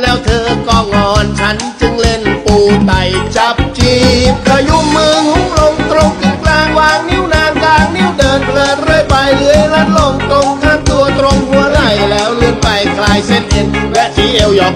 แล้วเธอก็งอนฉันจึงเล่นปูไตจับจีบขยุมมือหุ้งลงตรงกึ่งกลางวางนิ้วนางกลางนิ้วเดินเพลินเรื่อยไปเลื้อยลัดลงตรงข้างตัวตรงหัวไหล่แล้วเลื่อนไปคลายเส้นเอ็นและที่เอวยอก